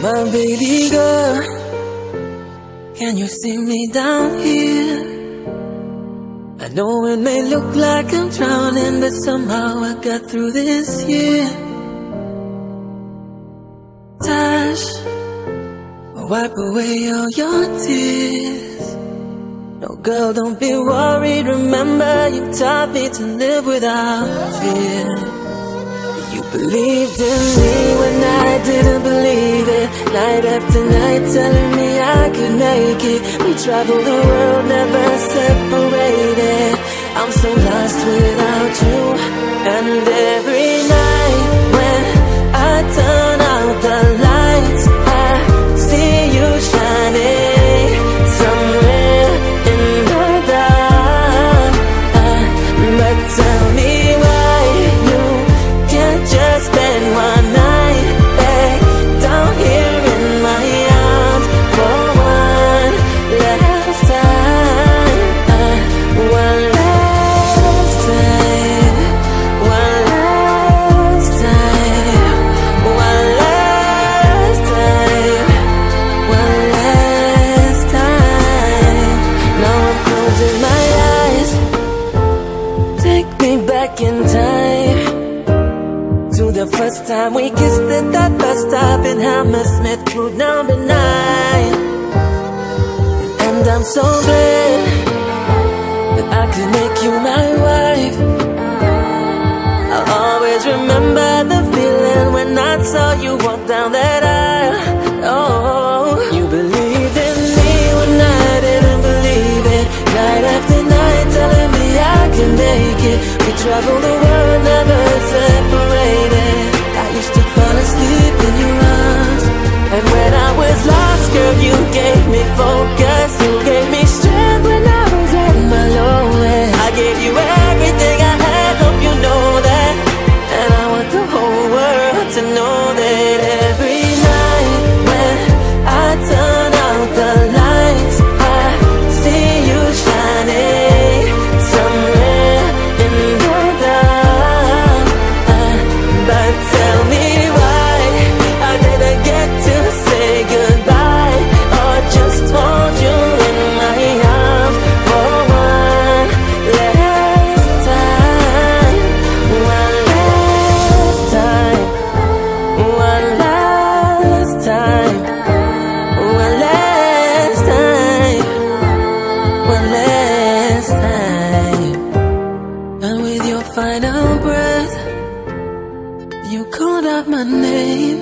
My baby girl, can you see me down here? I know it may look like I'm drowning, but somehow I got through this year. Tash, wipe away all your tears. No, girl, don't be worried. Remember, you taught me to live without fear. You believed in me when I didn't believe it. Night after night, telling me I could make it. We traveled the world, never separated. I'm so lost without time we kissed at that bus stop in Hammersmith, route number nine. And I'm so glad that I could make you my wife. I'll always remember the feeling when I saw you final breath, you called out my name.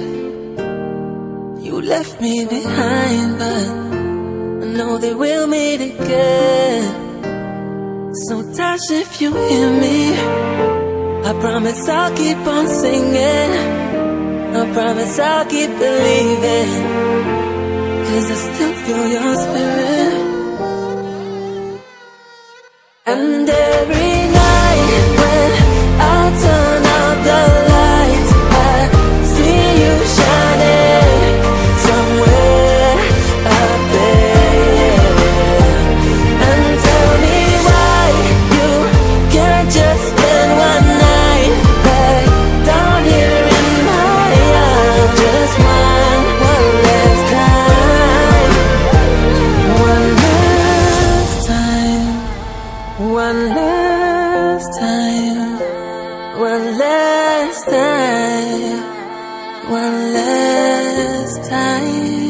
You left me behind, but I know that we'll meet again. So, Tash if you hear me, I promise I'll keep on singing. I promise I'll keep believing. Cause I still feel your spirit. And one last time.